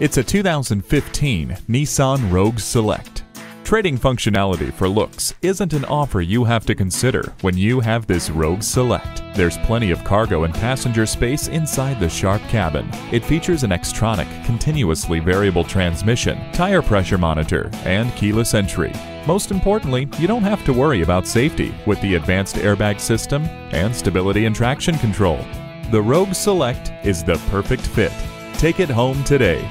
It's a 2015 Nissan Rogue Select. Trading functionality for looks isn't an offer you have to consider when you have this Rogue Select. There's plenty of cargo and passenger space inside the sharp cabin. It features an Xtronic continuously variable transmission, tire pressure monitor, and keyless entry. Most importantly, you don't have to worry about safety with the advanced airbag system and stability and traction control. The Rogue Select is the perfect fit. Take it home today.